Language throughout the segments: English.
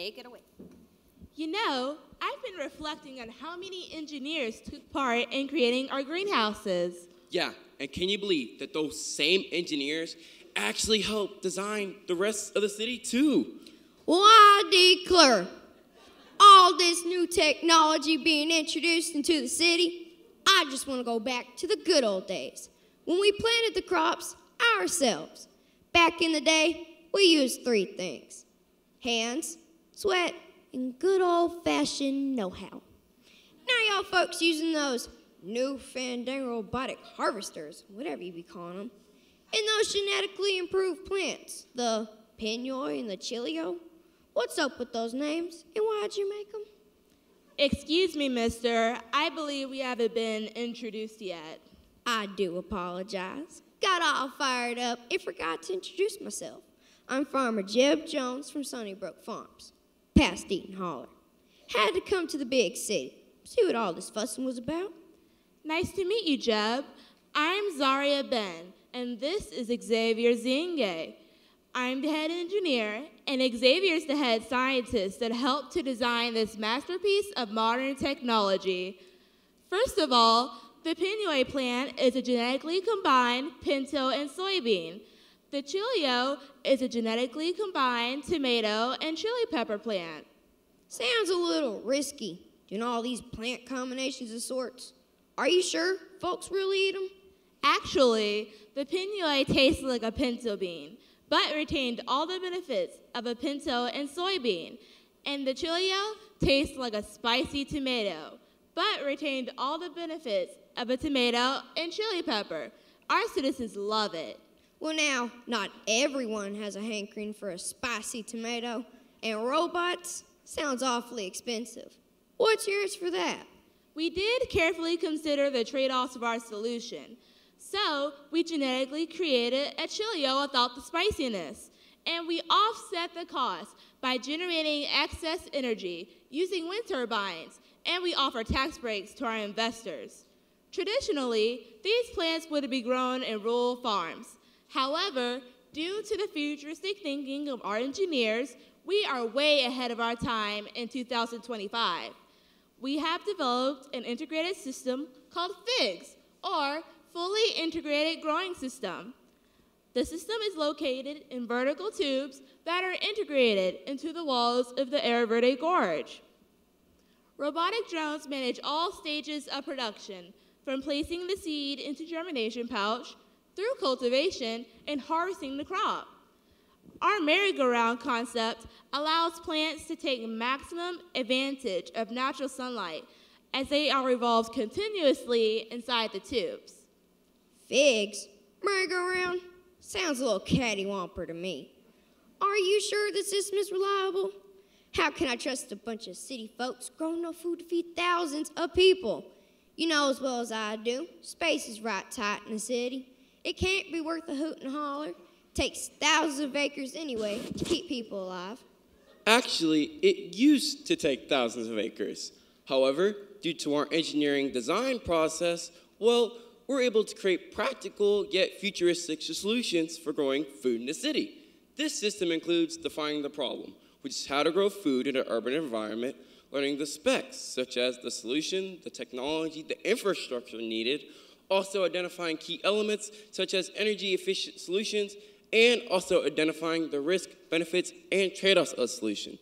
Take it away. You know, I've been reflecting on how many engineers took part in creating our greenhouses. Yeah, and can you believe that those same engineers actually helped design the rest of the city too? Well, I declare, all this new technology being introduced into the city, I just want to go back to the good old days when we planted the crops ourselves. Back in the day, we used three things hands, sweat, and good old fashioned know how. Now, y'all folks using those new fandango robotic harvesters, whatever you be calling them, and those genetically improved plants, the Pinoy and the Chilio. What's up with those names, and why'd you make them? Excuse me, mister. I believe we haven't been introduced yet. I do apologize. Got all fired up and forgot to introduce myself. I'm Farmer Jeb Jones from Sunnybrook Farms, past Eaton Holler. Had to come to the big city, see what all this fussing was about. Nice to meet you, Jeb. I'm Zaria Ben, and this is Xavier Zinge. I'm the head engineer, and Xavier's the head scientist that helped to design this masterpiece of modern technology. First of all, the Pinoy plant is a genetically combined pinto and soybean. The chilio is a genetically combined tomato and chili pepper plant. Sounds a little risky, doing all these plant combinations of sorts. Are you sure folks really eat them? Actually, the Pinoy tastes like a pinto bean, but retained all the benefits of a pinto and soybean. And the chilio tastes like a spicy tomato, but retained all the benefits of a tomato and chili pepper. Our citizens love it. Well, now, not everyone has a hankering for a spicy tomato, and robots sounds awfully expensive. What's yours for that? We did carefully consider the trade offs of our solution. So, we genetically created a chilio without the spiciness. And we offset the cost by generating excess energy using wind turbines. And we offer tax breaks to our investors. Traditionally, these plants would be grown in rural farms. However, due to the futuristic thinking of our engineers, we are way ahead of our time in 2025. We have developed an integrated system called FIGS, or Fully Integrated Growing System. The system is located in vertical tubes that are integrated into the walls of the Air Verde Gorge. Robotic drones manage all stages of production, from placing the seed into germination pouch, through cultivation, and harvesting the crop. Our merry-go-round concept allows plants to take maximum advantage of natural sunlight as they are revolved continuously inside the tubes. Figs? Merry-go-round? Sounds a little cattywomper to me. Are you sure the system is reliable? How can I trust a bunch of city folks growing no food to feed thousands of people? You know as well as I do, space is right tight in the city. It can't be worth a hoot and holler. Takes thousands of acres anyway to keep people alive. Actually, it used to take thousands of acres. However, due to our engineering design process, well, we're able to create practical yet futuristic solutions for growing food in the city. This system includes defining the problem, which is how to grow food in an urban environment, learning the specs, such as the solution, the technology, the infrastructure needed, also identifying key elements, such as energy efficient solutions, and also identifying the risk, benefits, and trade-offs of the solution.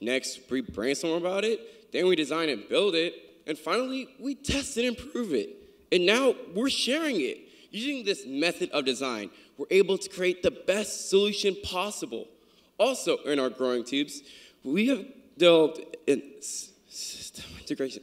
Next, we brainstorm about it, then we design and build it, and finally, we test and improve it. And now we're sharing it. Using this method of design, we're able to create the best solution possible. Also, in our growing tubes, we have developed system integration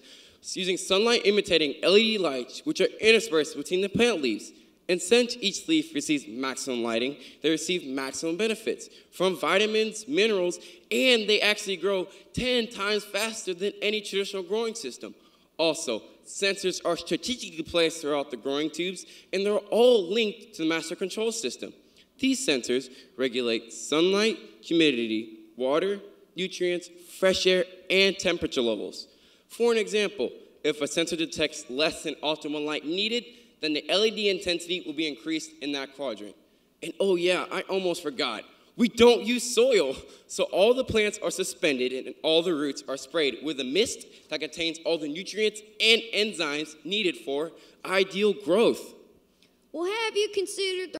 using sunlight imitating LED lights, which are interspersed between the plant leaves. And since each leaf receives maximum lighting, they receive maximum benefits from vitamins, minerals, and they actually grow 10 times faster than any traditional growing system. Also, sensors are strategically placed throughout the growing tubes, and they're all linked to the master control system. These sensors regulate sunlight, humidity, water, nutrients, fresh air, and temperature levels. For an example, if a sensor detects less than optimal light needed, then the LED intensity will be increased in that quadrant. And oh yeah, I almost forgot. We don't use soil, so all the plants are suspended and all the roots are sprayed with a mist that contains all the nutrients and enzymes needed for ideal growth. Well, have you considered the